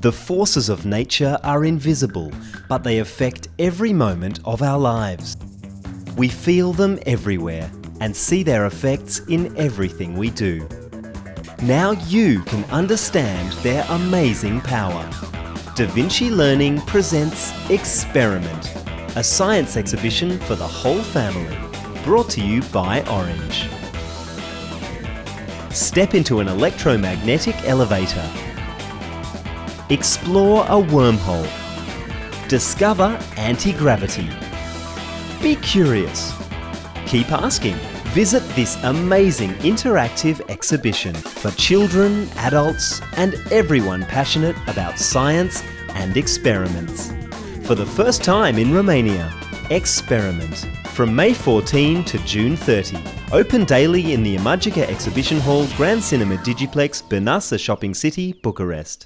The forces of nature are invisible, but they affect every moment of our lives. We feel them everywhere and see their effects in everything we do. Now you can understand their amazing power. Da Vinci Learning presents Xperiment, a science exhibition for the whole family, brought to you by Orange. Step into an electromagnetic elevator Explore a wormhole. Discover anti-gravity. Be curious. Keep asking. Visit this amazing interactive exhibition for children, adults and everyone passionate about science and experiments. For the first time in Romania, Xperiment from May 14 to June 30. Open daily in the Imagica Exhibition Hall, Grand Cinema Digiplex, Băneasa Shopping City, Bucharest.